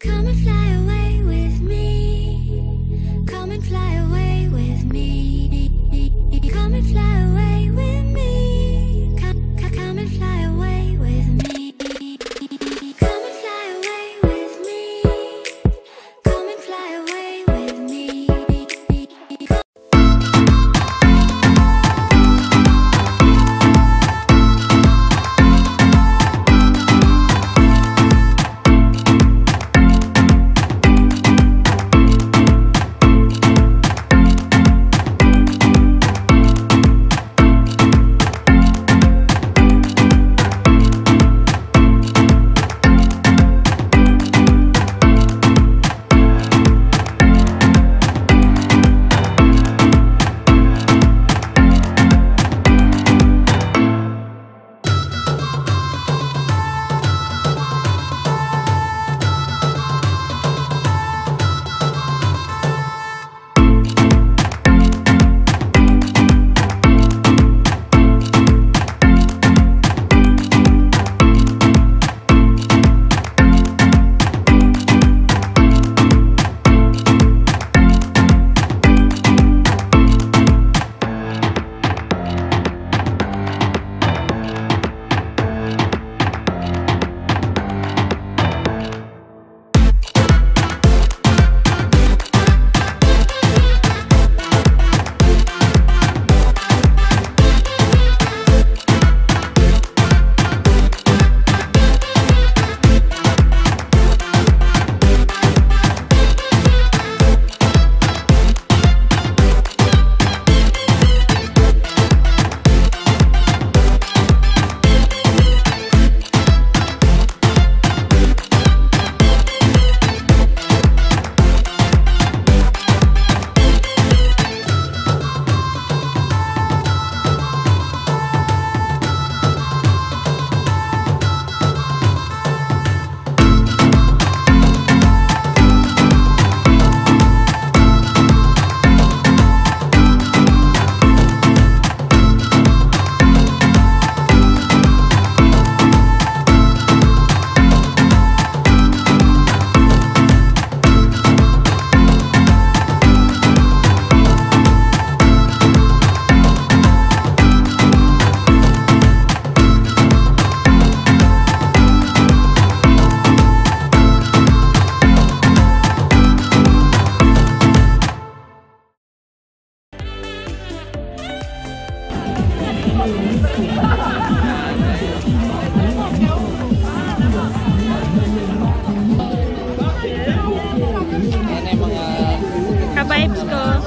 Come and fly away with me. Come and fly away. Ka-vibes ko.